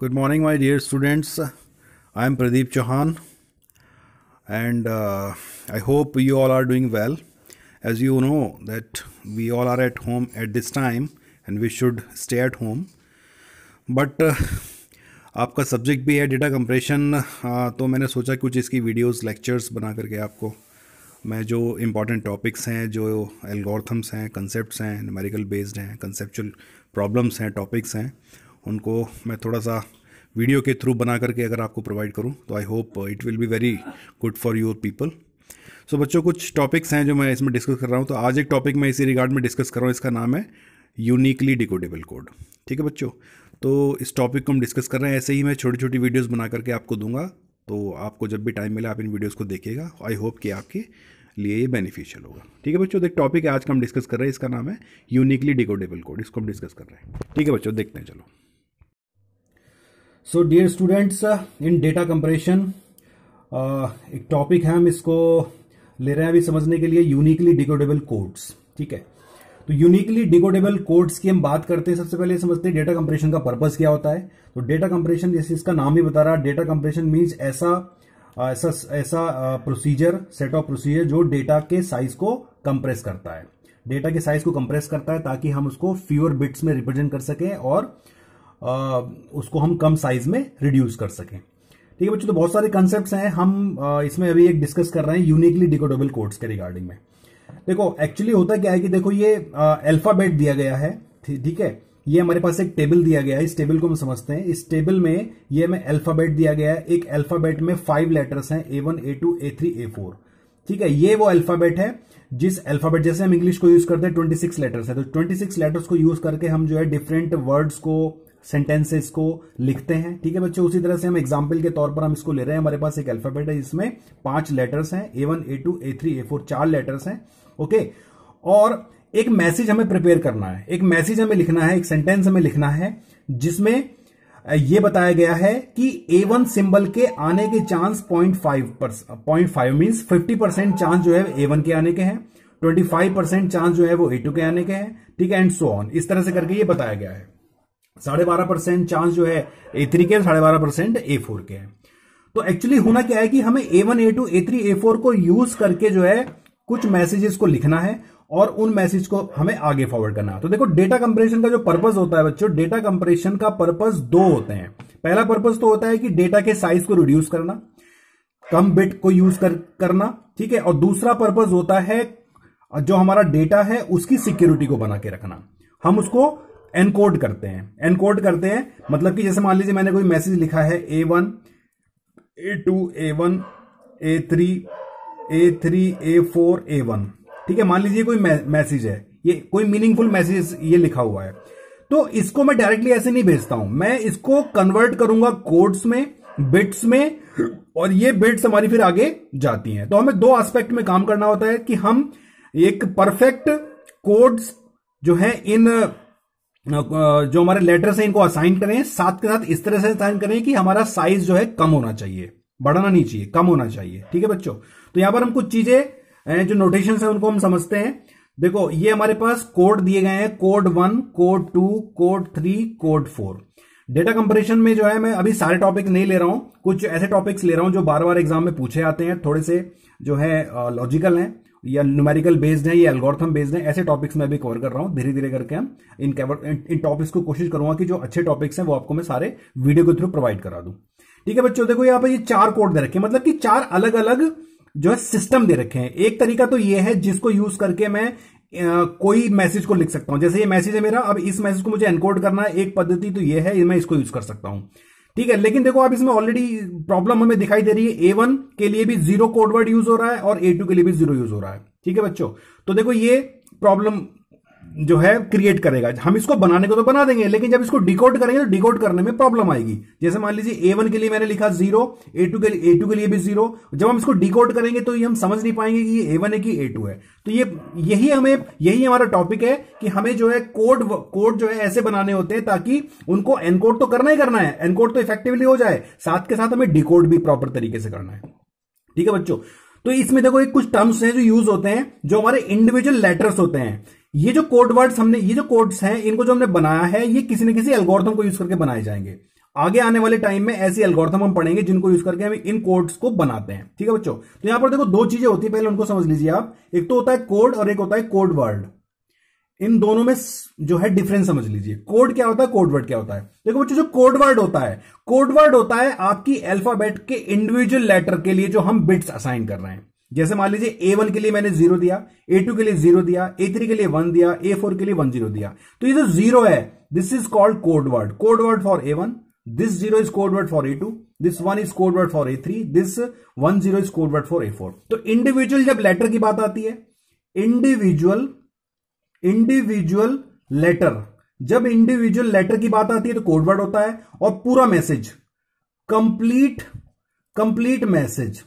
Good morning, my dear students. I am Pradeep Chauhan, and uh, I hope you all are doing well. As you know that we all are at home at this time, and we should stay at home. But uh, आपका subject भी है data compression तो मैंने सोचा कुछ इसकी videos lectures बना करके आपको मैं जो इंपॉर्टेंट टॉपिक्स हैं जो एल्गोर्थम्स हैं कंसेप्ट हैं न्यूमेरिकल बेस्ड हैं कंसेप्चुअल प्रॉब्लम्स हैं टॉपिक्स हैं उनको मैं थोड़ा सा वीडियो के थ्रू बना करके अगर आपको प्रोवाइड करूँ तो I hope it will be very good for your people so बच्चों, कुछ टॉपिक्स हैं जो मैं इसमें डिस्कस कर रहा हूँ तो आज एक टॉपिक मैं इसी रिगार्ड में डिस्कस कर रहा हूँ, इसका नाम है यूनिकली डिकोडेबल कोड ठीक है बच्चों? तो इस टॉपिक को हम डिस्कस कर रहे हैं, ऐसे ही मैं छोटी छोटी वीडियोज़ बना करके आपको दूँगा तो आपको जब भी टाइम मिले आप इन वीडियोज़ को देखिएगा। आई होप कि आपके लिए ये बेनिफिशियल होगा। ठीक है बच्चों देख टॉपिक है, आज का हम डिस्कस कर रहे हैं, इसका नाम है यूनिकली डिकोडेबल कोड इसको हम डिस्कस कर रहे हैं। ठीक है बच्चों, देखते हैं, चलो। So dear students in data compression एक टॉपिक है हम इसको ले रहे हैं अभी समझने के लिए यूनिकली डिकोडेबल कोड्स ठीक है? तो यूनिकली डिकोडेबल कोड्स की हम बात करते हैं सबसे पहले समझते हैं डेटा कंपरेशन का पर्पज क्या होता है। तो डेटा कंपरेशन जैसे इसका नाम ही बता रहा है डेटा कंपरेशन मीन्स ऐसा ऐसा ऐसा प्रोसीजर सेट ऑफ़ प्रोसीजर जो डेटा के साइज़ को कंप्रेस करता है। डेटा के साइज़ को कंप्रेस करता है ताकि हम उसको फ्यूअर बिट्स में रिप्रेजेंट कर सकें और आ, उसको हम कम साइज़ में रिड्यूस कर सकें। ठीक है बच्चों तो बहुत सारे कंसेप्ट हैं। हम इसमें अभी एक डिस्कस कर रहे हैं यूनिकली डिकोडेबल कोड्स के रिगार्डिंग में। देखो एक्चुअली होता क्या है कि देखो ये अल्फ़ाबेट दिया गया है ठीक है? ये हमारे पास एक टेबल दिया गया है। इस टेबल को हम समझते हैं। इस टेबल में ये हमें अल्फ़ाबेट दिया गया है। एक अल्फ़ाबेट में फाइव लेटर्स हैं A one A two A three A four ठीक है, ये वो अल्फ़ाबेट है, जिस अल्फ़ाबेट जैसे हम इंग्लिश को यूज़ करते हैं ट्वेंटी सिक्स लेटर्स है। तो ट्वेंटी सिक्स लेटर्स को यूज़ करके हम जो है डिफरेंट वर्ड्स को सेंटेंसेस को लिखते हैं। ठीक है बच्चों, उसी तरह से हम एग्ज़ाम्पल के तौर पर हम इसको ले रहे हैं। हमारे पास एक अल्फ़ाबेट है जिसमें पाँच लेटर्स हैं A one A two A three A four चार लेटर्स हैं। ओके और एक मैसेज हमें प्रिपेयर करना है। एक मैसेज हमें लिखना है, एक सेंटेंस हमें लिखना है, जिसमें यह बताया गया है कि ए वन सिंबल के आने के chance point five point five means fifty percent chance जो है ए वन के आने के हैं ट्वेंटी फाइव परसेंट चांस जो है वो ए टू के आने के हैं। ठीक है एंड सो ऑन इस तरह से करके ये बताया गया है। साढ़े बारह परसेंट चांस जो है ए थ्री के साढ़े बारह परसेंट ए फोर के तो एक्चुअली होना क्या है कि हमें A one A two A three A four को यूज़ करके जो है कुछ मैसेजेस को लिखना है और उन मैसेज को हमें आगे फॉरवर्ड करना है। तो देखो डेटा कंपरेशन का जो पर्पज होता है बच्चों डेटा कंपरेशन का पर्पज दो होते हैं। पहला पर्पज तो होता है कि डेटा के साइज़ को रिड्यूस करना कम बिट को यूज़ कर, करना ठीक है? और दूसरा पर्पज होता है जो हमारा डेटा है उसकी सिक्योरिटी को बना के रखना। हम उसको एनकोड करते हैं। एनकोड करते हैं मतलब कि जैसे मान लीजिए मैंने कोई मैसेज लिखा है A one A two A one A three A three A four A one ठीक है, मान लीजिए कोई मैसेज है, ये कोई मीनिंगफुल मैसेज ये लिखा हुआ है। तो इसको मैं डायरेक्टली ऐसे नहीं भेजता हूँ, मैं इसको कन्वर्ट करूँगा कोड्स में बिट्स में, और ये बिट्स हमारी फिर आगे जाती हैं। तो हमें दो एस्पेक्ट में काम करना होता है कि हम एक परफेक्ट कोड्स जो है इन जो हमारे लेटर्स हैं, इनको असाइन करें। साथ के साथ इस तरह से असाइन करें कि हमारा साइज़ जो है कम होना चाहिए। बढ़ाना नहीं चाहिए, कम होना चाहिए। ठीक है बच्चों? तो यहाँ पर हम कुछ चीज़ें जो नोटेशन है, उनको हम समझते हैं। देखो, ये हमारे पास कोड दिए गए हैं। Code one code two code three code four data comparison में जो है, मैं अभी सारे टॉपिक नहीं ले रहा हूँ। कुछ ऐसे टॉपिक्स ले रहा हूँ जो बार बार एग्ज़ाम में पूछे आते हैं। थोड़े से जो है लॉजिकल हैं। या न्यूमेरिकल बेस्ड है, या एल्गोरिथम बेस्ड है, ऐसे टॉपिक्स मैं अभी कवर कर रहा हूँ धीरे धीरे करके हम इन कवर इन टॉपिक्स को कोशिश करूँगा कि जो अच्छे टॉपिक्स हैं वो आपको मैं सारे वीडियो के थ्रू प्रोवाइड करा दूँ। ठीक है बच्चों, देखो यहाँ पर ये चार कोड दे रखे मतलब कि चार अलग अलग जो है सिस्टम दे रखे हैं। एक तरीका तो ये है, जिसको यूज़ करके मैं कोई मैसेज को लिख सकता हूँ। जैसे ये मैसेज है मेरा, अब इस मैसेज को मुझे एनकोड करना है, एक पद्धति तो ये है मैं इसको यूज़ कर सकता हूँ। ठीक है, लेकिन देखो आप इसमें ऑलरेडी प्रॉब्लम हमें दिखाई दे रही है। ए वन के लिए भी ज़ीरो कोडवर्ड यूज़ हो रहा है और ए टू के लिए भी ज़ीरो यूज़ हो रहा है। ठीक है बच्चों? तो देखो ये प्रॉब्लम जो है क्रिएट करेगा। हम इसको बनाने को तो बना देंगे, लेकिन जब इसको डिकोड करेंगे तो डिकोड करने में प्रॉब्लम आएगी। जैसे मान लीजिए ए वन के लिए मैंने लिखा ज़ीरो ए टू के लिए ए टू के लिए भी ज़ीरो जब हम इसको डिकोड करेंगे तो ये हम समझ नहीं पाएँगे कि ये ए वन है कि ए टू है। तो ये, यही हमें, यही हमारा टॉपिक है कि हमें जो है कोड कोड जो है ऐसे बनाने होते हैं ताकि उनको एनकोड तो करना ही करना है। एनकोड तो इफेक्टिवली हो जाए। साथ के साथ हमें डिकोड भी प्रॉपर तरीके से करना है। ठीक है बच्चों? तो इसमें देखो, एक कुछ टर्म्स हैं जो यूज़ होते हैं, जो हमारे इंडिविजुअल लेटर्स होते हैं। ये जो कोड वर्ड्स हमने, ये जो कोड्स हैं, इनको जो हमने बनाया है, ये किसी न किसी एल्गोरिथम को यूज़ करके बनाए जाएँगे। आगे आने वाले टाइम में ऐसी एल्गोरिथम हम पढ़ेंगे जिनको यूज़ करके हम इन कोड्स को बनाते हैं। ठीक है बच्चों? तो यहाँ पर देखो दो चीज़ें होती है, पहले उनको समझ लीजिए आप। एक तो होता है कोड और एक होता है कोड वर्ड इन दोनों में जो है डिफरेंस समझ लीजिए। कोड क्या होता है कोड वर्ड क्या होता है? देखो बच्चों, जो कोड वर्ड होता है कोड वर्ड होता है आपकी अल्फ़ाबेट के इंडिविजुअल लेटर के लिए जो हम बिट्स असाइन कर रहे हैं। जैसे मान लीजिए ए वन के लिए मैंने ज़ीरो दिया ए टू के लिए ज़ीरो दिया ए थ्री के लिए वन दिया ए फोर के लिए वन ज़ीरो दिया। तो ये जो ज़ीरो है this is called code word code word for A one this zero is code word for A two this one is code word for A three this one zero is code word for A four तो individual जब letter की बात आती है individual individual letter जब individual letter की बात आती है तो कोडवर्ड होता है और पूरा message complete complete message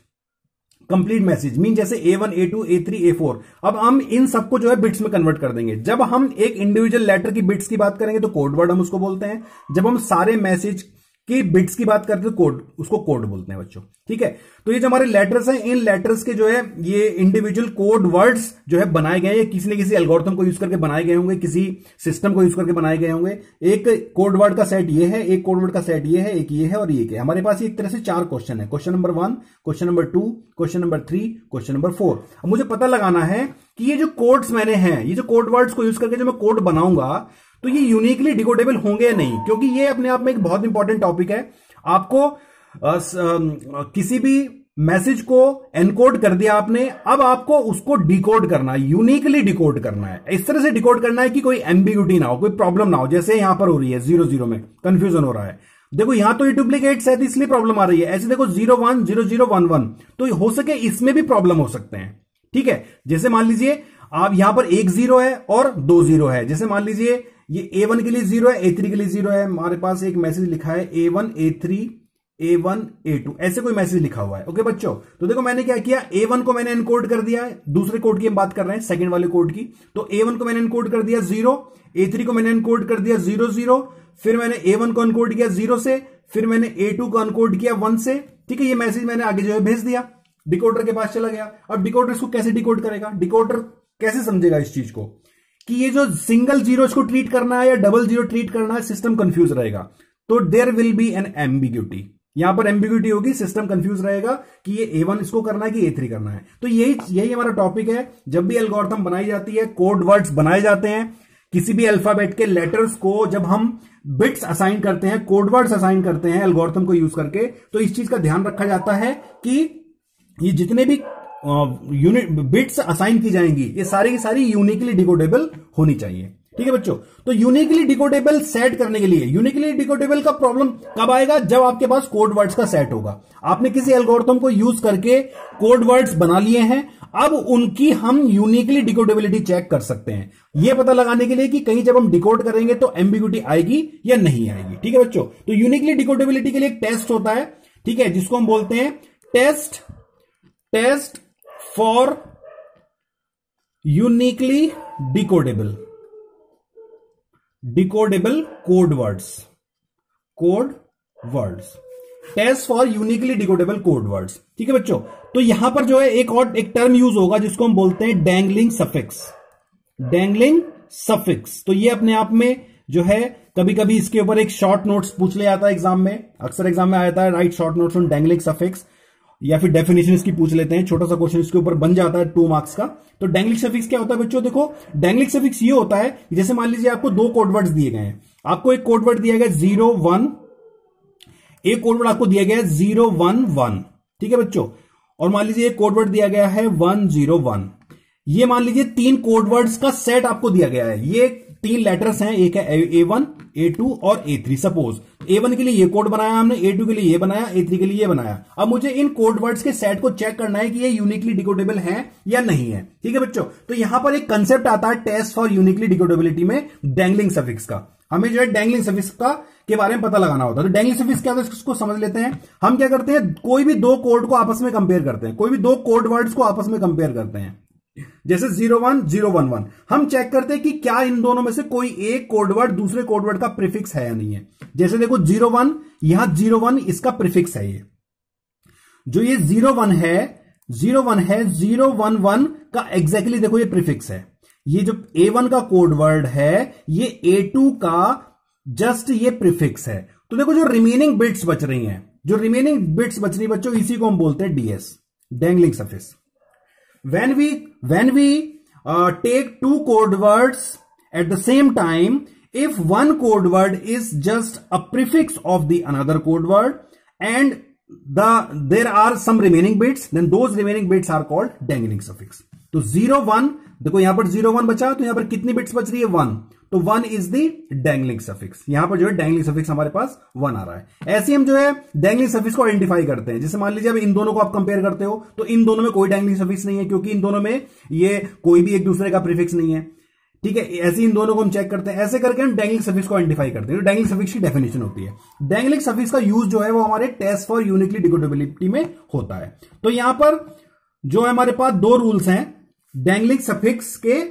complete message mean जैसे A one A two A three A four अब हम इन सबको जो है बिट्स में कन्वर्ट कर देंगे। जब हम एक इंडिविजुअल लेटर की बिट्स की बात करेंगे तो कोडवर्ड हम उसको बोलते हैं। जब हम सारे मैसेज कि बिट्स की बात करते हैं, कोड, उसको कोड बोलते हैं बच्चों। ठीक है? तो ये जो हमारे लेटर्स हैं, इन लेटर्स के जो है, ये इंडिविजुअल कोड वर्ड्स जो है बनाए गए हैं। किसी न किसी एल्गोरिथम को यूज़ करके बनाए गए होंगे, किसी सिस्टम को यूज़ करके बनाए गए होंगे। एक कोड वर्ड का सेट ये है, एक कोड वर्ड का सेट ये है, एक ये है और ये है। हमारे पास एक तरह से चार क्वेश्चन है। Question number one question number two question number three question number four अब मुझे पता लगाना है कि ये जो कोड्स मैंने हैं, ये जो कोड वर्ड्स को यूज़ करके जो मैं कोड बनाऊँगा तो ये यूनिकली डिकोडेबल होंगे या नहीं? क्योंकि ये अपने आप में एक बहुत इंपॉर्टेंट टॉपिक है। आपको आ, स, आ, किसी भी मैसेज को एनकोड कर दिया आपने अब आपको उसको डिकोड करना है यूनिकली डिकोड करना है। इस तरह से डिकोड करना है कि कोई एम्बिग्यूटी ना हो कोई प्रॉब्लम ना हो जैसे यहाँ पर हो रही है ज़ीरो ज़ीरो में कंफ्यूजन हो रहा है। देखो यहाँ तो ये डुप्लीकेट्स है तो इसलिए प्रॉब्लम आ रही है। ऐसे देखो zero one zero zero one one तो हो सके इसमें भी प्रॉब्लम हो सकते हैं। ठीक है? जैसे मान लीजिए आप यहाँ पर एक ज़ीरो है और दो ज़ीरो है। जैसे मान लीजिए ये ए वन के लिए ज़ीरो है ए थ्री के लिए ज़ीरो है। हमारे पास एक मैसेज लिखा है A one A three A one A two ऐसे कोई मैसेज लिखा हुआ है। ओके बच्चों तो देखो मैंने क्या किया? ए वन को मैंने एनकोड कर दिया है। दूसरे कोड की हम बात कर रहे हैं सेकंड वाले कोड की। तो ए वन को मैंने एनकोड कर दिया ज़ीरो ए थ्री को मैंने एनकोड कर दिया ज़ीरो ज़ीरो फिर मैंने ए वन को अनकोड किया ज़ीरो से, फिर मैंने ए टू को अनकोड किया वन से। ठीक है, ये मैसेज मैंने आगे जो है भेज दिया। डिकोडर के पास चला गया। अब डिकोडर इसको कैसे डिकोड करेगा? डिकोडर कैसे समझेगा इस चीज़ को? कि ये जो सिंगल ज़ीरो इसको ट्रीट करना है या डबल ज़ीरो ट्रीट करना है सिस्टम कंफ्यूज रहेगा। तो there will be an ambiguity यहाँ पर एम्बिग्यूटी होगी सिस्टम कंफ्यूज रहेगा कि ये ए वन इसको करना है कि ए थ्री करना है। तो यही यही हमारा टॉपिक है। जब भी एल्गोरिथम बनाई जाती है कोड वर्ड्स बनाए जाते हैं, किसी भी अल्फ़ाबेट के लेटर्स को जब हम बिट्स असाइन करते हैं कोड वर्ड्स असाइन करते हैं एल्गोरिथम को यूज़ करके तो इस चीज़ का ध्यान रखा जाता है कि ये जितने भी यूनिट बिट्स असाइन की जाएँगी। ये सारी की सारी यूनिकली डिकोडेबल होनी चाहिए। ठीक है बच्चों? तो यूनिकली डिकोडेबल सेट करने के लिए यूनिकली डिकोडेबल का प्रॉब्लम कब आएगा? जब आपके पास कोड वर्ड्स का सेट होगा। आपने किसी एल्गोरिथम को यूज़ करके कोड वर्ड्स बना लिए हैं, अब उनकी हम यूनिकली डिकोडेबिलिटी चेक कर सकते हैं। यह पता लगाने के लिए कि कहीं जब हम डिकोड करेंगे तो एम्बिग्यूटी आएगी या नहीं आएगी। ठीक है बच्चों? तो यूनिकली डिकोडेबिलिटी के लिए एक टेस्ट होता है। ठीक है, जिसको हम बोलते हैं test test for uniquely decodable decodable code words code words test for uniquely decodable code words ठीक है बच्चों? तो यहाँ पर जो है एक और, एक टर्म यूज़ होगा जिसको हम बोलते हैं डैंगलिंग सफिक्स डैंगलिंग सफिक्स तो ये अपने आप में जो है कभी कभी इसके ऊपर एक शॉर्ट नोट्स पूछ लिया जाता है एग्ज़ाम में. अक्सर एग्ज़ाम में आता है write short notes on dangling suffix या फिर डेफिनेशन इसकी पूछ लेते हैं, छोटा सा क्वेश्चन इसके ऊपर बन जाता है टू मार्क्स का। तो डैंगलिक सफिक्स क्या होता है बच्चों? देखो डैंगलिक सफिक्स ये होता है, जैसे मान लीजिए आपको दो कोडवर्ड्स दिए गए हैं। आपको एक कोडवर्ड दिया गया ज़ीरो वन एक कोडवर्ड आपको दिया गया ज़ीरो वन वन ठीक है बच्चों? और मान लीजिए एक कोडवर्ड दिया गया है वन ज़ीरो वन ये मान लीजिए तीन कोडवर्ड्स का सेट आपको दिया गया है। ये तीन लेटर्स हैं, एक है ए वन ए टू और A three suppose A one के लिए ये कोड बनाया हमने ए टू के लिए ये बनाया ए थ्री के लिए ये बनाया। अब मुझे इन कोड वर्ड्स के सेट को चेक करना है कि ये यूनिकली डिकोडेबल है या नहीं है। ठीक है बच्चों? तो यहाँ पर एक कंसेप्ट आता है टेस्ट फॉर यूनिकली डिकोडेबिलिटी में डैंगलिंग सफिक्स का। हमें जो है डैंगलिंग सफिक्स का के बारे में पता लगाना होता है। तो डैंगलिंग सफिक्स क्या होता है? इसको समझ लेते हैं। हम क्या करते हैं? कोई भी दो कोड को आपस में कंपेयर करते हैं। कोई भी दो कोड वर्ड्स को आपस में कंपेयर करते हैं। जैसे zero one zero one one. हम चेक करते हैं कि क्या इन दोनों में से कोई एक कोडवर्ड दूसरे कोडवर्ड का प्रिफिक्स है या नहीं है। जैसे देखो ज़ीरो वन, यहाँ ज़ीरो वन इसका प्रिफिक्स है ये। जो ये ज़ीरो वन है, ज़ीरो वन है, ज़ीरो वन वन का एग्जैक्टली देखो ये प्रिफिक्स है। ये जो ए वन का कोडवर्ड है, ये ए टू का जस्ट ये प्रिफिक्स है। तो देखो जो रिमेनिंग बिट्स बच रही हैं, जो रिमेनिंग बिट्स बच रही बच्चों, इसी को हम बोलते हैं DS dangling surface when we when we uh, take two code words at the same time if one code word is just a prefix of the another code word and the there are some remaining bits then those remaining bits are called dangling suffix तो zero one देखो यहां पर zero one बचा तो यहां पर कितनी bits बच रही है वन तो one is the dangling suffix यहाँ पर जो है डैंगलिंग सफिक्स हमारे पास वन आ रहा है। ऐसे हम जो है डैंगलिंग सफिक्स को आइडेंटिफाई करते हैं। जैसे मान लीजिए अब इन दोनों को आप कंपेयर करते हो तो इन दोनों में कोई डैंगलिंग सफिक्स नहीं है, क्योंकि इन दोनों में ये कोई भी एक दूसरे का प्रीफिक्स नहीं है। ठीक है? ऐसे इन दोनों को हम चेक करते हैं। ऐसे करके हम डैंगलिंग सफिक्स को आइडेंटिफाई करते हैं। तो डैंगलिंग सफिक्स की डेफिनेशन होती है। डैंगलिंग सफिक्स का यूज़ जो है वो हमारे टेस्ट फॉर यूनिकली डिकोडेबिलिटी में होता है। तो यहाँ पर जो हमारे पास दो रूल्स हैं। डैंगलिंग सफिक्स के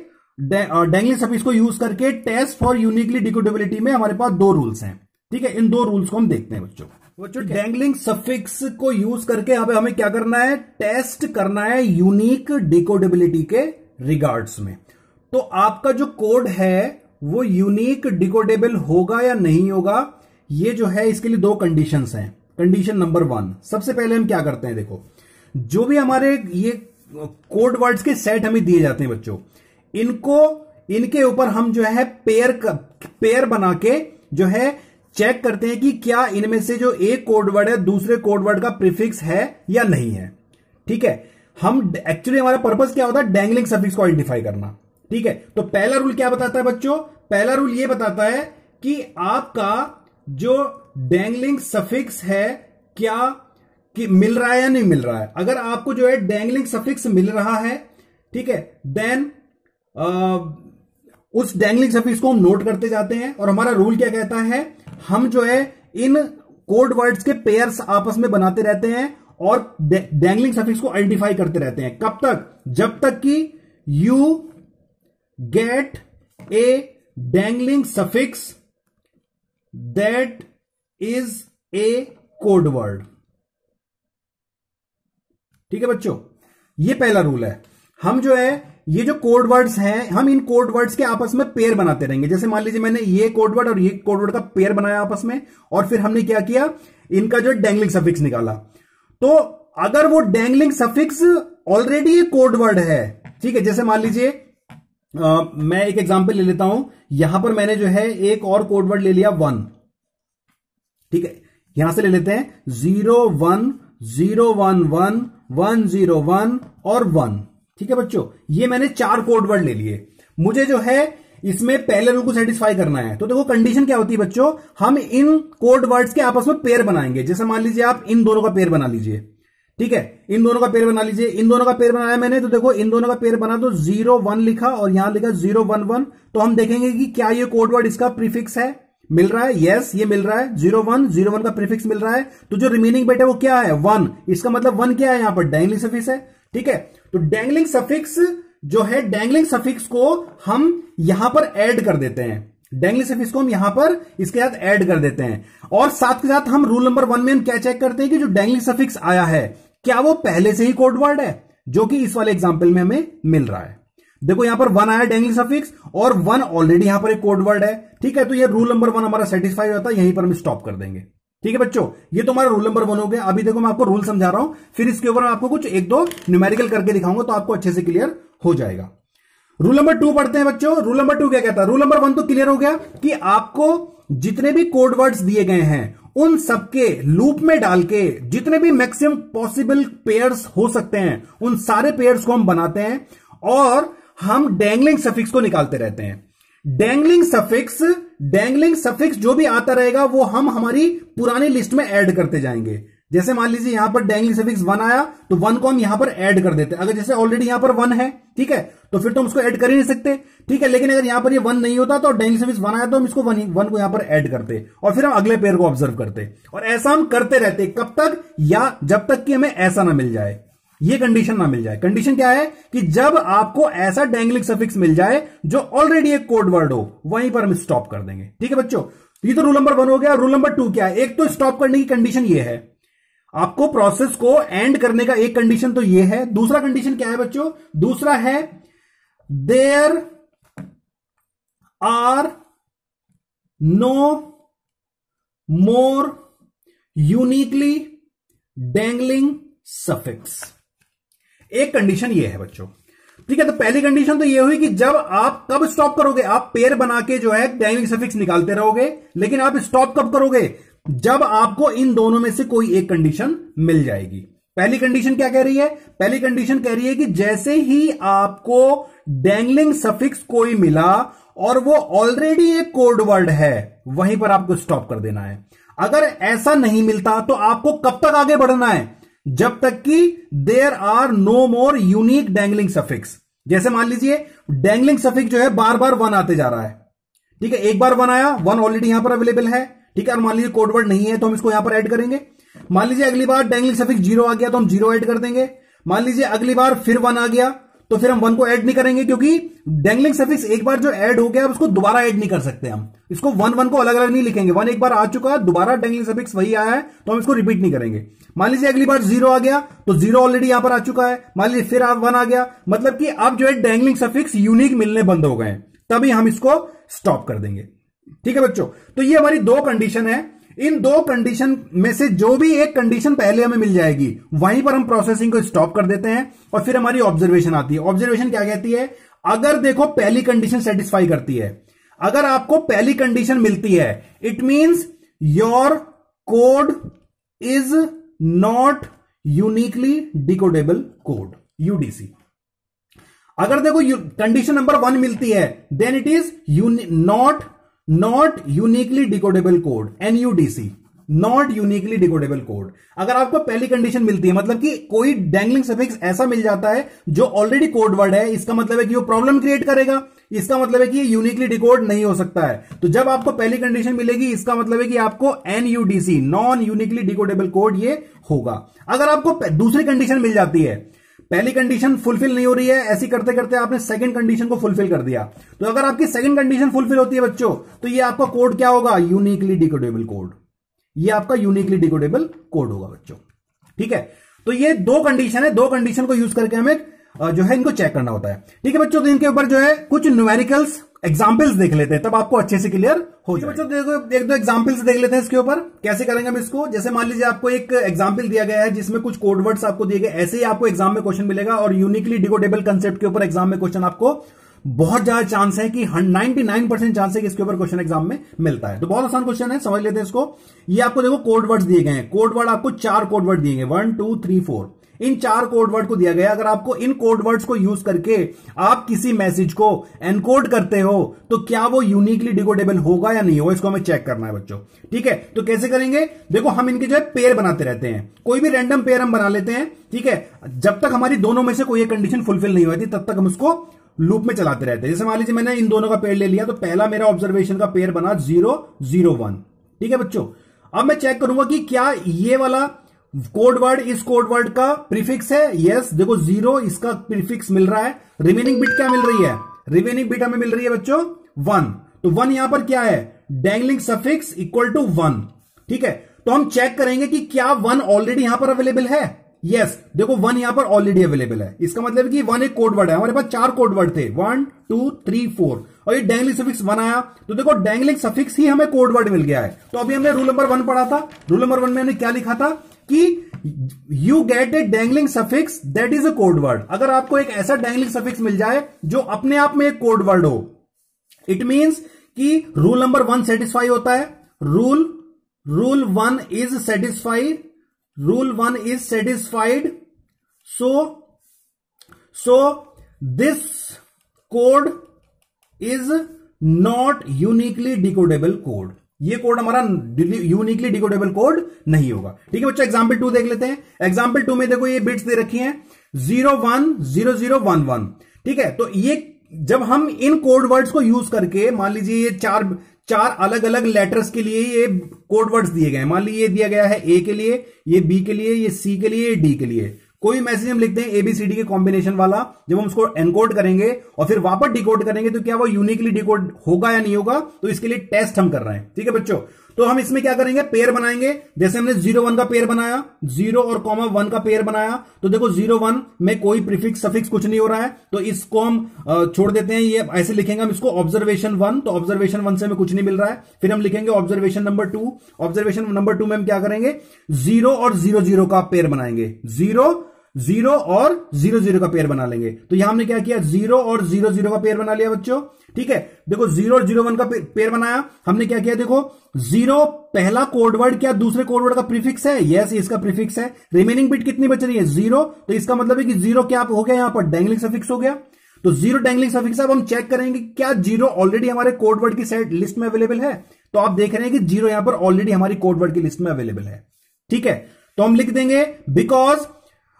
डैंगलिंग सफिक्स को यूज़ करके टेस्ट फॉर यूनिकली डिकोडेबिलिटी में हमारे पास दो रूल्स हैं। ठीक है इन दो रूल्स को हम देखते हैं बच्चों। बच्चों डैंगलिंग सफिक्स को यूज़ करके अब हमें क्या करना है? टेस्ट करना है यूनिक डिकोडेबिलिटी के रिगार्ड्स में। तो आपका जो कोड है वो यूनिक डिकोडेबल होगा या नहीं होगा ये जो है इसके लिए दो कंडीशन हैं। कंडीशन नंबर वन सबसे पहले हम क्या करते हैं देखो। जो भी हमारे ये कोड वर्ड्स के सेट हमें दिए जाते हैं बच्चों इनको, इनके ऊपर हम जो है पेयर पेयर बना के जो है चेक करते हैं कि क्या इनमें से जो एक कोडवर्ड है, दूसरे कोडवर्ड का प्रीफिक्स है या नहीं है। ठीक है? हम एक्चुअली हमारा पर्पज क्या होता है? डैंगलिंग सफिक्स को आइडेंटिफाई करना। ठीक है? तो पहला रूल क्या बताता है बच्चों? पहला रूल यह बताता है कि आपका जो डैंगलिंग सफिक्स है, क्या कि मिल रहा है या नहीं मिल रहा है? अगर आपको जो है डैंगलिंग सफिक्स मिल रहा है, ठीक है? देन उस डैंगलिंग सफिक्स को हम नोट करते जाते हैं और हमारा रूल क्या कहता है? हम जो है, इन कोड वर्ड्स के पेयर्स आपस में बनाते रहते हैं और डैंगलिंग सफिक्स को आइडेंटिफाई करते रहते हैं। कब तक? जब तक कि you get a dangling suffix that is a code word ठीक है बच्चों? ये पहला रूल है। हम जो है ये जो कोड वर्ड्स हैं, हम इन कोड वर्ड्स के आपस में पेयर बनाते रहेंगे। जैसे मान लीजिए मैंने ये कोड वर्ड और ये कोड वर्ड का पेयर बनाया आपस में, और फिर हमने क्या किया? इनका जो डैंगलिंग सफिक्स निकाला। तो अगर वो डैंगलिंग सफिक्स ऑलरेडी ये कोड वर्ड है, ठीक है, जैसे मान लीजिए मैं एक एग्ज़ाम्पल ले लेता हूँ। यहाँ पर मैंने जो है एक और कोड वर्ड ले लिया वन ठीक है, यहाँ से ले लेते हैं zero one zero one one one zero one और वन ठीक है बच्चों? ये मैंने चार कोड वर्ड ले लिए। मुझे जो है, इसमें पहले रूल को सेटिस्फाई करना है। तो देखो कंडीशन क्या होती है बच्चों? हम इन कोड वर्ड्स के आपस में पेयर बनाएँगे। जैसे मान लीजिए आप इन दोनों का पेयर बना लीजिए। ठीक है? इन दोनों का पेयर बना लीजिए। इन दोनों का पेयर बनाया मैंने तो देखो, इन दोनों का पेयर बना तो ज़ीरो वन लिखा और यहाँ लिखा ज़ीरो वन वन तो हम देखेंगे कि क्या ये कोड वर्ड इसका प्रीफिक्स है। मिल रहा है? यस ये मिल रहा है। ज़ीरो वन ज़ीरो वन का प्रीफिक्स मिल रहा है। तो जो रिमेनिंग बेटा वो क्या है? वन इसका मतलब वन क्या है यहाँ पर? डैंगलिंग सफिक्स है। ठीक है? तो डैंगलिंग सफिक्स जो है डैंगलिंग सफिक्स को हम यहाँ पर ऐड कर देते हैं। डैंगलिंग सफिक्स को हम यहाँ पर इसके साथ ऐड कर देते हैं। और साथ के साथ हम रूल नंबर वन में हम क्या चेक करते हैं कि जो डैंगलिंग सफिक्स आया है, क्या वो पहले से ही कोड वर्ड है, जो कि इस वाले एग्ज़ाम्पल में हमें मिल रहा है। देखो, यहाँ पर वन आया डैंगलिंग सफिक्स और वन ऑलरेडी यहाँ पर एक कोड वर्ड है। ठीक है तो ये रूल नंबर वन हमारा सेटिस्फाई होता है, यहीं पर हम स्टॉप कर देंगे। ठीक है बच्चों? ये तो हमारा रूल नंबर वन हो गया। अभी देखो मैं आपको रूल समझा रहा हूँ। फिर इसके ऊपर मैं आपको कुछ एक दो न्यूमेरिकल करके दिखाऊँगा तो आपको अच्छे से क्लियर हो जाएगा। रूल नंबर टू पढ़ते हैं बच्चों। रूल नंबर टू क्या कहता है? रूल नंबर वन तो क्लियर हो गया कि आपको जितने भी कोड वर्ड्स दिए गए हैं, उन सबके लूप में डाल के जितने भी मैक्सिमम पॉसिबल पेयर्स हो सकते हैं, उन सारे पेयर्स को हम बनाते हैं और हम डैंगलिंग सफिक्स को निकालते रहते हैं। डैंगलिंग सफिक्स डैंगलिंग सफिक्स जो भी आता रहेगा वो हम हमारी पुरानी लिस्ट में ऐड करते जाएँगे। जैसे मान लीजिए यहाँ पर डैंगलिंग सफिक्स वन आया तो वन को हम यहाँ पर ऐड कर देते अगर जैसे ऑलरेडी यहाँ पर वन है ठीक है? तो फिर तो हम उसको ऐड कर ही नहीं सकते ठीक है? लेकिन अगर यहाँ पर ये वन नहीं होता तो डैंगलिंग सफिक्स वन आया तो हम इसको वन, वन को यहाँ पर ऐड करते और फिर हम अगले पेयर को ऑब्ज़र्व करते और ऐसा हम करते रहते कब तक? या जब तक कि हमें ऐसा ना मिल जाए। ये कंडीशन ना मिल जाए। कंडीशन क्या है? कि जब आपको ऐसा डैंगलिंग सफिक्स मिल जाए, जो ऑलरेडी एक कोड वर्ड हो, वहीं पर हम स्टॉप कर देंगे। ठीक है बच्चों? ये तो रूल नंबर वन हो गया। रूल नंबर टू क्या है? एक तो स्टॉप करने की कंडीशन ये है। आपको प्रोसेस को एंड करने का एक कंडीशन तो ये है। दूसरा कंडीशन क्या है बच्चों? दूसरा है there are no more uniquely dangling suffix एक कंडीशन ये है बच्चों। ठीक है तो पहली कंडीशन तो ये हुई कि जब आप कब स्टॉप करोगे, आप पेयर बना के जो है डेंगलिंग सफिक्स निकालते रहोगे, लेकिन आप स्टॉप कब करोगे? जब आपको इन दोनों में से कोई एक कंडीशन मिल जाएगी। पहली कंडीशन क्या कह रही है? पहली कंडीशन कह रही है कि जैसे ही आपको डेंगलिंग सफिक्स कोई मिला और वो ऑलरेडी एक कोड वर्ड है, वहीं पर आपको स्टॉप कर देना है। अगर ऐसा नहीं मिलता तो आपको कब तक आगे बढ़ना है? जब तक कि there are no more unique dangling suffix जैसे मान लीजिए डेंगलिंग सफिक्स जो है बार बार वन आते जा रहा है। ठीक है, एक बार वन आया वन ऑलरेडी यहाँ पर अवेलेबल है। ठीक है, और मान लीजिए कोडवर्ड नहीं है तो हम इसको यहाँ पर एड करेंगे। मान लीजिए अगली बार डेंगलिंग सफिक्स ज़ीरो आ गया तो हम ज़ीरो एड कर देंगे। मान लीजिए अगली बार फिर वन आ गया तो फिर हम वन को ऐड नहीं करेंगे क्योंकि डेंगलिंग सफिक्स एक बार जो ऐड हो गया उसको दोबारा ऐड नहीं कर सकते हम। इसको वन वन को अलग अलग नहीं लिखेंगे। वन एक बार आ चुका है दोबारा डेंगलिंग सफिक्स वही आया है तो हम इसको रिपीट नहीं करेंगे। मान लीजिए अगली बार ज़ीरो आ गया तो ज़ीरो ऑलरेडी यहाँ पर आ चुका है। मान लीजिए फिर आप वन आ गया मतलब कि अब जो है डेंगलिंग सफिक्स यूनिक मिलने बंद हो गए तभी हम इसको स्टॉप कर देंगे। ठीक है बच्चों? तो ये हमारी दो कंडीशन है। इन दो कंडीशन में से जो भी एक कंडीशन पहले हमें मिल जाएगी, वहीं पर हम प्रोसेसिंग को स्टॉप कर देते हैं और फिर हमारी ऑब्जर्वेशन आती है। ऑब्जर्वेशन क्या कहती है? अगर देखो पहली कंडीशन सेटिस्फाई करती है। अगर आपको पहली कंडीशन मिलती है it means your code is not uniquely decodable code UDC अगर देखो कंडीशन नंबर वन मिलती है then it is not not uniquely decodable code NUDC not uniquely decodable code अगर आपको पहली कंडीशन मिलती है मतलब कि कोई डेंगलिंग सफिक्स ऐसा मिल जाता है जो ऑलरेडी कोड वर्ड है, इसका मतलब है कि वो प्रॉब्लम क्रिएट करेगा। इसका मतलब है कि ये यूनिकली डिकोड नहीं हो सकता है। तो जब आपको पहली कंडीशन मिलेगी, इसका मतलब है कि आपको NUDC non uniquely decodable code ये होगा। अगर आपको दूसरी कंडीशन मिल जाती है पहली कंडीशन फुलफिल नहीं हो रही है, ऐसी करते करते आपने सेकंड कंडीशन को फुलफिल कर दिया। तो अगर आपकी सेकंड कंडीशन फुलफिल होती है बच्चों तो ये आपका कोड क्या होगा? यूनिकली डिकोडेबल कोड ये आपका यूनिकली डिकोडेबल कोड होगा बच्चों। ठीक है? तो ये दो कंडीशन है, दो कंडीशन को यूज़ करके हमें जो है इनको चेक करना होता है। ठीक है बच्चों? तो इनके ऊपर जो है कुछ न्यूमेरिकल्स एग्जाम्पल्स देख लेते हैं, तब आपको अच्छे से क्लियर हो जाए बच्चों देखो एक दो एग्जाम्पल्स देख लेते हैं इसके ऊपर। कैसे करेंगे हम इसको? जैसे मान लीजिए आपको एक एग्ज़ाम्पल दिया गया है जिसमें कुछ कोडवर्ड्स आपको दिए गए ऐसे ही आपको एग्ज़ाम में क्वेश्चन मिलेगा और यूनिकली डिकोडेबल कंसेप्ट के ऊपर एग्ज़ाम में क्वेश्चन आपको बहुत ज़्यादा चांस है कि 99 परसेंट चांस है कि इसके ऊपर क्वेश्चन एग्ज़ाम में मिलता है। तो बहुत आसान क्वेश्चन है समझ लेते हैं इसको। ये आपको देखो कोड वर्ड्स दिए गए हैं। कोड वर्ड आपको चार कोड वर्ड दिए गए वन टू थ्री फोर इन चार कोडवर्ड को दिया गया। अगर आपको इन कोड वर्ड्स को यूज़ करके आप किसी मैसेज को एनकोड करते हो तो क्या वो यूनिकली डिकोडेबल होगा या नहीं होगा, इसको हमें चेक करना है बच्चों। ठीक है? तो कैसे करेंगे? देखो, हम इनके जो है पेयर बनाते रहते हैं। कोई भी रैंडम पेयर हम बना लेते हैं, ठीक है? जब तक हमारी दोनों में से कोई कंडीशन फुलफिल नहीं होती तब तक हम उसको लूप में चलाते रहते हैं। जैसे मान लीजिए मैंने इन दोनों का पेयर ले लिया तो पहला मेरा ऑब्जर्वेशन का पेयर बना ज़ीरो ज़ीरो वन ठीक है बच्चों? अब मैं चेक करूँगा कि क्या ये वाला कोड वर्ड इस कोड वर्ड का प्रीफिक्स है। यस देखो ज़ीरो इसका प्रीफिक्स मिल रहा है। रिमेनिंग बिट क्या मिल रही है? रिमेनिंग बिट हमें मिल रही है बच्चों वन तो वन यहाँ पर क्या है? Dangling suffix equal to one ठीक है? तो हम चेक करेंगे कि क्या वन ऑलरेडी यहाँ पर अवेलेबल है? यस yes, देखो वन यहाँ पर ऑलरेडी अवेलेबल है। इसका मतलब कि वन एक कोड वर्ड है। हमारे पास चार कोड वर्ड थे। वन टू थ्री फोर और ये डेंगलिंग सफिक्स वन आया। तो देखो डेंगलिंग सफिक्स ही हमें कोड वर्ड मिल गया है। तो अभी हमने रूल नंबर वन पढ़ा था। रूल नंबर वन में हमने क्या लिखा था? कि you get a dangling suffix that is a code word अगर आपको एक ऐसा डेंगलिंग सफिक्स मिल जाए, जो अपने आप में एक कोड वर्ड हो इट मीन्स कि रूल नंबर वन सेटिस्फाई होता है। Rule rule one is satisfied rule one is satisfied so so this code is not uniquely decodable code ये कोड हमारा यूनिकली डिकोडेबल कोड नहीं होगा। ठीक है बच्चों एग्ज़ाम्पल टू देख लेते हैं। एग्ज़ाम्पल टू में देखो ये बिट्स दे रखी हैं। Zero one zero zero one one ठीक है तो ये जब हम इन कोड वर्ड्स को यूज़ करके, मान लीजिए ये चार चार अलग अलग लेटर्स के लिए ये कोड वर्ड्स दिए गए मान लीजिए दिया गया है ए के लिए, ये बी के लिए, ये सी के लिए डी के लिए। कोई मैसेज हम लिखते हैं एबीसीडी के कॉम्बिनेशन वाला, जब हम उसको एनकोड करेंगे और फिर वापस डिकोड करेंगे तो क्या वो यूनिकली डिकोड होगा या नहीं होगा? तो इसके लिए टेस्ट हम कर रहे हैं। ठीक है बच्चों? तो हम इसमें क्या करेंगे? पेयर बनाएँगे। जैसे हमने ज़ीरो वन का पेयर बनाया ज़ीरो और कॉमा वन का पेयर बनाया तो देखो ज़ीरो वन में कोई प्रीफिक्स सफिक्स कुछ नहीं हो रहा है। तो इसको हम छोड़ देते हैं, ये ऐसे लिखेंगे हम इसको ऑब्जर्वेशन वन तो ऑब्जर्वेशन वन से हमें कुछ नहीं मिल रहा है। फिर हम लिखेंगे observation number two observation number two में हम क्या करेंगे? ज़ीरो और ज़ीरो ज़ीरो का पेयर बनाएँगे। ज़ीरो ज़ीरो और ज़ीरो ज़ीरो का पेयर बना लेंगे। तो यहाँ हमने क्या किया? ज़ीरो और ज़ीरो ज़ीरो का पेयर बना लिया बच्चों। ठीक है? देखो, ज़ीरो और ज़ीरो वन का पेयर बनाया। हमने क्या किया? देखो, ज़ीरो पहला कोडवर्ड क्या? दूसरे कोडवर्ड का प्रीफिक्स है? यस इसका प्रीफिक्स है। रिमेनिंग बिट कितनी बच रही है? ज़ीरो तो इसका मतलब है कि ज़ीरो क्या हो गया यहाँ पर? डेंगलिंग सफिक्स हो गया। तो ज़ीरो डेंगलिंग सफिक्स अब हम चेक करेंगे क्या ज़ीरो ऑलरेडी हमारे कोडवर्ड की सेट लिस्ट में अवेलेबल है? तो आप देख रहे हैं कि ज़ीरो यहाँ पर ऑलरेडी हमारी कोडवर्ड की लिस्ट में अवेलेबल है। ठीक है? तो हम लिख देंगे because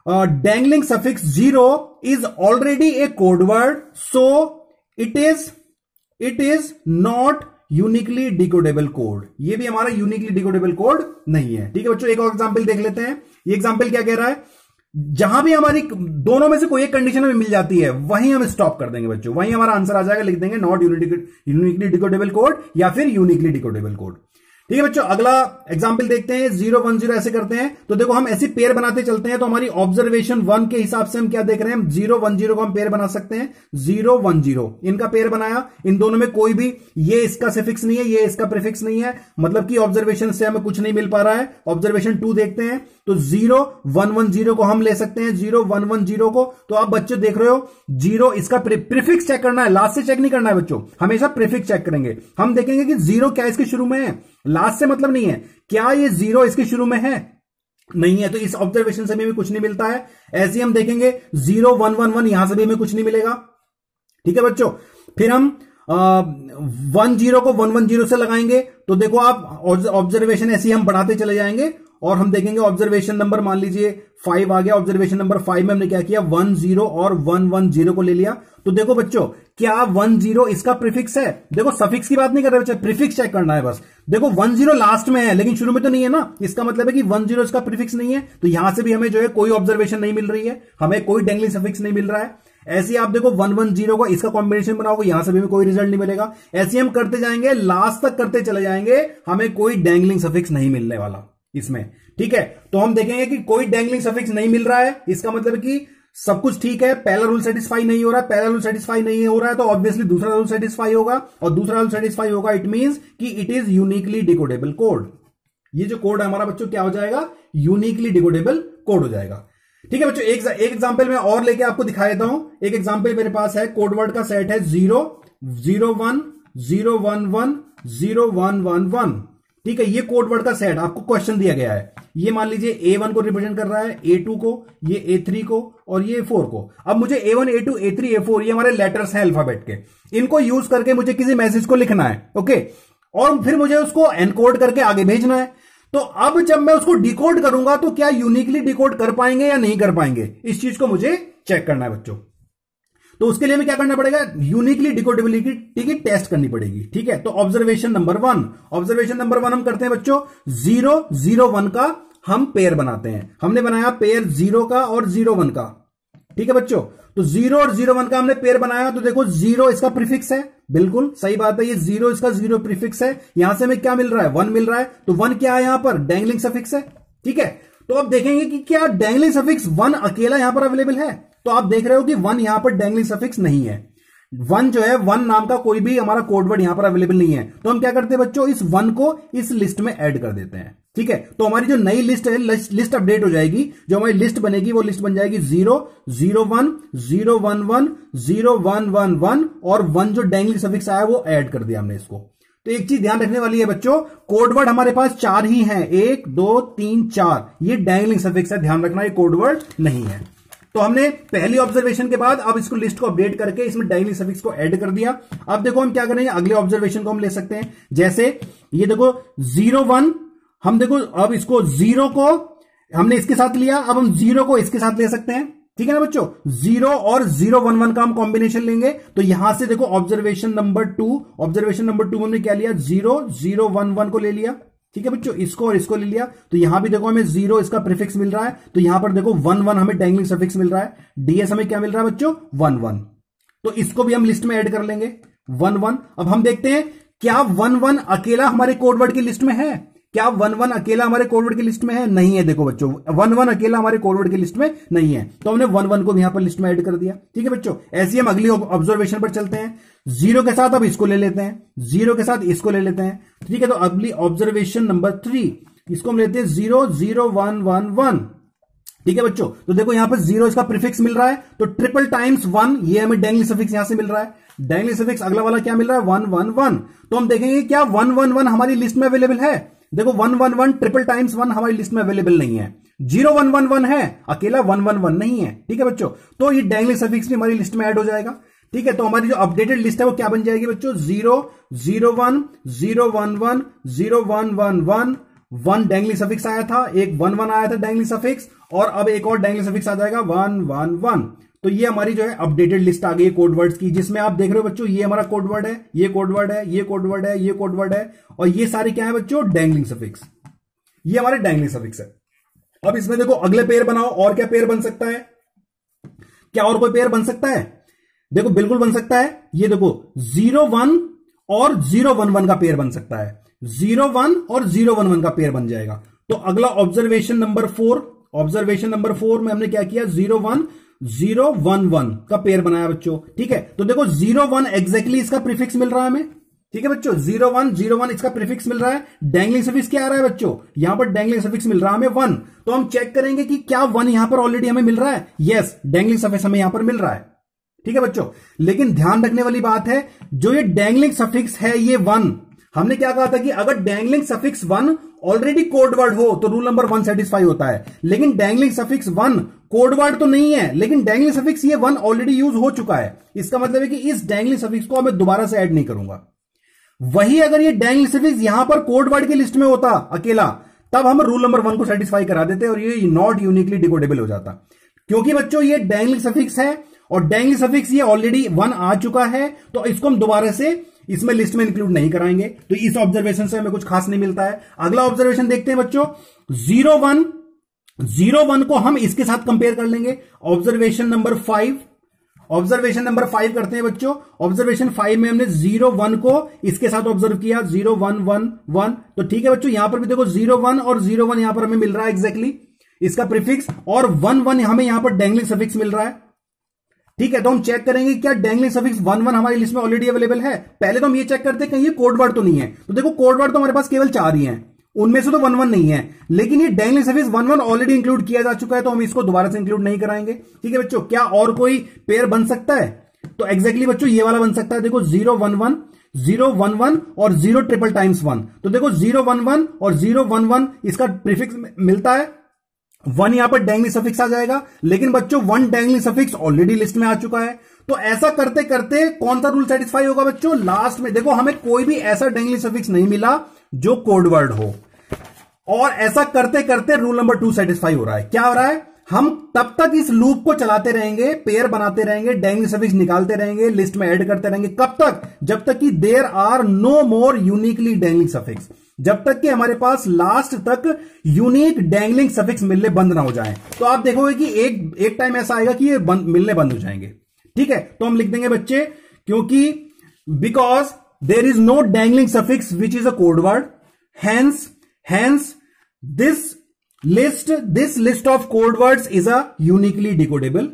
dangling suffix zero is already a codeword so it is it is not uniquely decodable code ये भी हमारा यूनिकली डिकोडेबल कोड नहीं है। ठीक है बच्चों, एक और एग्ज़ाम्पल देख लेते हैं। ये एग्ज़ाम्पल क्या कह रहा है? जहाँ भी हमारी दोनों में से कोई एक कंडीशन हमें मिल जाती है, वहीं हम स्टॉप कर देंगे बच्चों। वहीं हमारा आंसर आ जाएगा, लिख देंगे नॉट यूनिकली डिकोडेबल कोड या फिर यूनिकली डिकोडेबल कोड ठीक है बच्चों, अगला एग्ज़ाम्पल देखते हैं ज़ीरो वन ज़ीरो ऐसे करते हैं। तो देखो, हम ऐसी पेयर बनाते चलते हैं तो हमारी ऑब्जर्वेशन वन के हिसाब से हम क्या देख रहे हैं? ज़ीरो वन ज़ीरो को हम पेयर बना सकते हैं। ज़ीरो वन ज़ीरो इनका पेयर बनाया। इन दोनों में कोई भी, ये इसका सिफिक्स नहीं है, ये इसका प्रिफिक्स नहीं है। मतलब कि ऑब्जर्वेशन से हमें कुछ नहीं मिल पा रहा है। ऑब्जर्वेशन टू देखते हैं तो ज़ीरो वन वन ज़ीरो को हम ले सकते हैं। ज़ीरो वन वन ज़ीरो को तो आप बच्चे देख रहे हो ज़ीरो इसका प्रिफिक्स चेक करना है। लास्ट से चेक नहीं करना है बच्चों। हमेशा प्रिफिक्स चेक करेंगे। हम देखेंगे कि ज़ीरो क्या इसके शुरू में है। लास्ट से मतलब नहीं है। क्या ये ज़ीरो इसके शुरू में है? नहीं है तो इस ऑब्जर्वेशन से भी कुछ नहीं मिलता है। ऐसे ही हम देखेंगे ज़ीरो वन वन वन यहाँ से भी हमें कुछ नहीं मिलेगा। ठीक है बच्चों? फिर हम वन ज़ीरो को वन वन ज़ीरो से लगाएँगे। तो देखो आप ऑब्जर्वेशन ऐसे हम बढ़ाते चले जाएँगे और हम देखेंगे ऑब्जर्वेशन नंबर मान लीजिए फाइव आ गया। ऑब्जर्वेशन नंबर फाइव में हमने क्या किया? वन ज़ीरो और वन वन ज़ीरो को ले लिया। तो देखो बच्चों क्या वन ज़ीरो इसका प्रिफिक्स है? देखो, सफिक्स की बात नहीं कर रहे बच्चे, प्रिफिक्स चेक करना है बस। देखो, वन ज़ीरो लास्ट में है, लेकिन शुरू में तो नहीं है ना? इसका मतलब है कि वन ज़ीरो इसका प्रिफिक्स नहीं है तो यहाँ से भी हमें जो है कोई ऑब्जर्वेशन नहीं मिल रही है, हमें कोई डेंगलिंग सफिक्स नहीं मिल रहा है। ऐसे आप देखो, वन वन ज़ीरो का इसका कॉम्बिनेशन बनाओगे, यहाँ से भी कोई रिज़ल्ट नहीं मिलेगा। ऐसे हम करते जाएँगे लास्ट तक करते चले जाएँगे, हमें कोई डेंगलिंग सफिक्स नहीं मिलने वाला इसमें। ठीक है? तो हम देखेंगे कि कोई डेंगलिंग सफिक्स नहीं मिल रहा है, इसका मतलब कि सब कुछ ठीक है, पहला रूल सेटिस्फाई नहीं हो रहा, पहला रूल सेटिस्फाई नहीं हो रहा है तो ऑब्वियसली दूसरा रूल सेटिस्फाई होगा, और दूसरा रूल सेटिस्फाई होगा इट मींस कि it is uniquely decodable code ये जो कोड है हमारा बच्चों, क्या हो जाएगा? यूनिकली डिकोडेबल कोड हो जाएगा। ठीक है बच्चों, एक एक एग्ज़ाम्पल मैं और लेके आपको दिखा देता हूँ। एक एग्ज़ाम्पल मेरे पास है कोडवर्ड का सेट है zero zero one zero one one zero one one one ठीक है, ये कोड वर्ड का सेट आपको क्वेश्चन दिया गया है। ये मान लीजिए ए वन को रिप्रेजेंट कर रहा है ए टू को, ये ए थ्री को, और ये ए फोर को। अब मुझे A one A two A three A four ये हमारे लेटर्स हैं अल्फ़ाबेट के। इनको यूज़ करके मुझे किसी मैसेज को लिखना है ओके और फिर मुझे उसको एनकोड करके आगे भेजना है। तो अब जब मैं उसको डिकोड करूँगा तो क्या यूनिकली डिकोड कर पाएँगे या नहीं कर पाएँगे? इस चीज़ को मुझे चेक करना है, बच्चों। तो उसके लिए हमें क्या करना पड़ेगा? यूनिकली डिकोडेबिलिटी की टेस्ट करनी पड़ेगी, ठीक है? तो observation number one observation number one हम करते हैं बच्चों ज़ीरो ज़ीरो वन का हम पेयर बनाते हैं। हमने बनाया पेयर ज़ीरो का और ज़ीरो वन का, ठीक है बच्चों? तो ज़ीरो और ज़ीरो वन का हमने पेयर बनाया तो देखो ज़ीरो इसका प्रीफिक्स है, बिल्कुल सही बात है, ये ज़ीरो इसका ज़ीरो प्रीफिक्स है। यहाँ से हमें क्या मिल रहा है? वन मिल रहा है तो वन क्या है यहाँ पर? डेंगलिंग सफिक्स है, ठीक है? तो अब देखेंगे कि क्या डेंगलिंग सफिक्स वन अकेला यहाँ पर अवेलेबल है? तो आप देख रहे हो कि वन यहाँ पर डेंगलिंग सफिक्स नहीं है। वन जो है, वन नाम का कोई भी हमारा कोडवर्ड यहाँ पर अवेलेबल नहीं है। तो हम क्या करते हैं बच्चों? इस वन को इस लिस्ट में ऐड कर देते हैं। ठीक है? तो हमारी जो नई लिस्ट है, लिस्ट अपडेट हो जाएगी। जो हमारी लिस्ट बनेगी, वो लिस्ट बन जाएगी zero zero one zero one one, zero one one one, और वन जो डेंगलिंग सफिक्स आया, वो ऐड कर दिया हमने इसको। तो एक चीज़ ध्यान रखने वाली है बच्चों कोडवर्ड हमारे पास चार ही हैं। एक, दो, तीन, चार। ये डैंगलिंग सफिक्स है, ध्यान रखना ये कोडवर्ड नहीं है। तो हमने पहली ऑब्जर्वेशन के बाद अब इसको लिस्ट को अपडेट करके इसमें डायनिंग सफिक्स को ऐड कर दिया। अब देखो हम क्या करेंगे अगले ऑब्जर्वेशन को हम ले सकते हैं। जैसे, ये देखो ज़ीरो वन हम देखो, अब इसको ज़ीरो को हमने इसके साथ लिया, अब हम ज़ीरो को इसके साथ ले सकते हैं। ठीक है ना बच्चों? ज़ीरो और ज़ीरो वन वन का हम कॉम्बिनेशन लेंगे। तो यहाँ से देखो observation number two observation number two हमने क्या लिया? ज़ीरो ज़ीरो वन वन को ले लिया। ठीक है बच्चों? इसको और इसको ले लिया। तो यहाँ भी देखो हमें ज़ीरो इसका प्रिफिक्स मिल रहा है। तो यहाँ पर देखो वन वन हमें डैंगलिंग सफिक्स मिल रहा है। डीएस हमें क्या मिल रहा है बच्चों? वन वन तो इसको भी हम लिस्ट में ऐड कर लेंगे। वन वन अब हम देखते हैं, क्या वन वन अकेला हमारे कोडवर्ड की लिस्ट में है? क्या वन वन अकेला हमारे कोडवर्ड की लिस्ट में है? नहीं है, देखो बच्चों वन वन अकेला हमारे कोडवर्ड की लिस्ट में नहीं है। तो हमने वन वन को यहाँ पर लिस्ट में ऐड कर दिया। ठीक है बच्चों, ऐसे हम अगली ऑब्जर्वेशन पर चलते हैं। ज़ीरो के साथ अब इसको ले लेते हैं। ज़ीरो के साथ इसको ले लेते हैं। ठीक है तो अगली ऑब्जर्वेशन नंबर थ्री इसको हम लेते हैं zero zero, one one one. ठीक है बच्चों तो देखो यहाँ पर ज़ीरो इसका प्रिफिक्स मिल रहा है तो ट्रिपल टाइम्स वन, ये हमें डेंगली सफिक्स यहाँ से मिल रहा है। डेंगली सफिक्स अगला वाला क्या मिल रहा है? One one one. तो हम देखेंगे क्या वन वन वन हमारी लिस्ट में अवेलेबल है? देखो one one one triple times one हमारी लिस्ट में अवेलेबल नहीं है। ज़ीरो वन वन वन है, अकेला वन वन वन नहीं है। ठीक है बच्चों? तो ये डेंगली सफिक्स भी हमारी लिस्ट में ऐड हो जाएगा। ठीक है तो हमारी जो अपडेटेड लिस्ट है वो क्या बन जाएगी बच्चों? Zero zero one zero one one zero one one one one dangling suffix आया था, एक वन वन आया था डेंगली सफिक्स और अब एक और डेंगली सफिक्स आ जाएगा वन वन वन तो ये हमारी जो है अपडेटेड लिस्ट आ गई कोड वर्ड्स की, जिसमें आप देख रहे हो बच्चों, ये हमारा कोड वर्ड है, ये कोड वर्ड है, ये कोड वर्ड है, ये कोड वर्ड है, और ये सारे क्या है बच्चों? डेंगलिंग सफिक्स ये हमारे डेंगलिंग सफिक्स है। अब इसमें देखो, अगले पेयर बनाओ, और क्या पेयर बन सकता है? क्या और कोई पेयर बन सकता है? देखो, बिल्कुल बन सकता है। ये देखो ज़ीरो वन और ज़ीरो वन वन का पेयर बन सकता है। ज़ीरो वन और ज़ीरो वन वन का पेयर बन जाएगा। तो अगला observation number four observation number four में हमने क्या किया? Zero one zero one one का पेयर बनाया बच्चों, ठीक है? तो देखो, ज़ीरो वन एग्जैक्टली इसका प्रीफिक्स मिल रहा है हमें, ठीक है बच्चों? ज़ीरो वन ज़ीरो वन इसका प्रीफिक्स मिल रहा है। डेंगलिंग सफिक्स क्या आ रहा है बच्चों? यहाँ पर डेंगलिंग सफिक्स मिल रहा है हमें वन। तो हम चेक करेंगे कि क्या वन यहाँ पर ऑलरेडी हमें मिल रहा है। यस डेंगलिंग सफिक्स हमें यहाँ पर मिल रहा है, ठीक है बच्चों? लेकिन ध्यान रखने वाली बात है, जो ये डेंगलिंग सफिक्स है, ये वन, हमने क्या कहा था कि अगर dangling suffix one already codeword हो तो रूल नंबर वन सेटिस्फाई होता है। लेकिन dangling suffix one code word तो नहीं है, लेकिन डेंगलिंग सफिक्स ये वन ऑलरेडी यूज़ हो चुका है। इसका मतलब है कि इस डेंगलिंग सफिक्स को मैं दोबारा से ऐड नहीं करूँगा। वही अगर ये डेंगलिंग सफिक्स यहाँ पर कोड वर्ड की लिस्ट में होता, अकेला, तब हम रूल नंबर वन को सेटिस्फाई करा देते और ये नॉट यूनिकली डिकोडेबल हो जाता। क्योंकि बच्चों, ये डेंगलिंग सफिक्स है और डेंगलिंग सफिक्स ये ऑलरेडी वन आ चुका है तो इसको हम दोबारा से इसमें लिस्ट में इंक्लूड नहीं कराएँगे। तो इस ऑब्जर्वेशन से हमें कुछ खास नहीं मिलता है। अगला ऑब्जर्वेशन देखते हैं बच्चों। ज़ीरो वन ज़ीरो वन को हम इसके साथ कंपेयर कर लेंगे। Observation number five observation number five करते हैं बच्चों। ऑब्जर्वेशन फाइव में हमने ज़ीरो वन को इसके साथ ऑब्ज़र्व किया। ज़ीरो वन वन वन तो ठीक है बच्चों, यहाँ पर भी देखो ज़ीरो वन और ज़ीरो वन यहाँ पर हमें मिल रहा है एग्जैक्टली exactly. इसका प्रिफिक्स और वन वन हमें यहाँ पर डेंगलिंग सफिक्स मिल रहा है। ठीक है तो हम चेक करेंगे क्या डेंगलिंग सफिक्स वन वन हमारी लिस्ट में ऑलरेडी अवेलेबल है। पहले तो हम ये चेक करते हैं कहीं ये कोड वर्ड तो नहीं है। तो देखो कोड वर्ड तो हमारे पास केवल चार ही है। उनमें से तो वन वन नहीं है। लेकिन ये dangling suffix one one already include किया जा चुका है तो हम इसको दोबारा से इंक्लूड नहीं कराएँगे। ठीक है बच्चों, क्या और कोई पेयर बन सकता है? तो एक्जैक्टली बच्चों, ये वाला बन सकता है। देखो zero one one zero one one और ज़ीरो ट्रिपल टाइम्स वन तो देखो ज़ीरो वन वन और ज़ीरो वन वन इसका प्रीफिक्स मिलता है। वन यहाँ पर डेंगली सफिक्स आ जाएगा, लेकिन बच्चों one dangling suffix already list में आ चुका है। तो ऐसा करते करते कौन सा रूल सेटिस्फाई होगा बच्चों? लास्ट में, देखो, हमें कोई भी ऐसा डेंगली सफिक्स नहीं मिला जो कोडवर्ड हो। और ऐसा करते करते रूल नंबर टू सेटिस्फाई हो रहा है। क्या हो रहा है? हम तब तक इस लूप को चलाते रहेंगे पेयर बनाते रहेंगे डेंगली सफिक्स निकालते रहेंगे लिस्ट में ऐड करते रहेंगे। कब तक? जब तक कि there are no more uniquely dangling suffix. जब तक कि हमारे पास लास्ट तक यूनिक डैंगलिंग सफिक्स मिलने बंद ना हो जाए। तो आप देखोगे कि एक एक टाइम ऐसा आएगा कि ये बंद, मिलने बंद हो जाएँगे। ठीक है? तो हम लिख देंगे बच्चे क्योंकि because there is no dangling suffix which is a codeword hence hence this list this list of code words is a uniquely decodable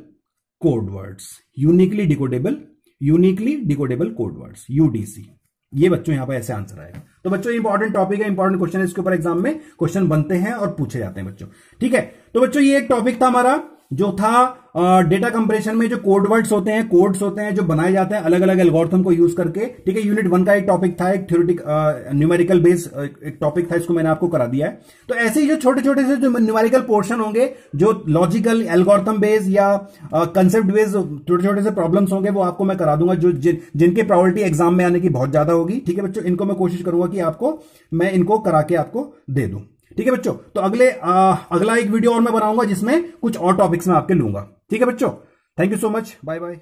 code words uniquely decodable uniquely decodable code words UDC ये बच्चों यहाँ पर ऐसे answer आएगा। तो बच्चों important topic है important question है इसके ऊपर एग्ज़ाम में क्वेश्चन बनते हैं और पूछे जाते हैं बच्चों। ठीक है? तो बच्चों, ये एक टॉपिक था हमारा जो था डेटा कंप्रेशन में जो कोड वर्ड्स होते हैं कोड्स होते हैं जो बनाए जाते हैं अलग अलग एल्गोरिथम को यूज़ करके ठीक है यूनिट वन का एक टॉपिक था एक थ्योरेटिक न्यूमेरिकल बेस एक टॉपिक था इसको मैंने आपको करा दिया है। तो ऐसे ही जो छोटे छोटे से जो न्यूमेरिकल पोर्शन होंगे जो लॉजिकल एल्गोरिथम बेस या कंसेप्ट बेस छोटे छोटे से प्रॉब्लम्स होंगे वो आपको मैं करा दूँगा जो जिन, जिनकी प्रॉबिलिटी एग्ज़ाम में आने की बहुत ज़्यादा होगी ठीक है बच्चों? इनको मैं कोशिश करूँगा कि आपको मैं इनको करा के आपको दे दूँ। ठीक है बच्चों? तो अगले आ, अगला एक वीडियो और मैं बनाऊँगा जिसमें कुछ और टॉपिक्स में आपके लूँगा। ठीक है बच्चों? Thank you so much bye bye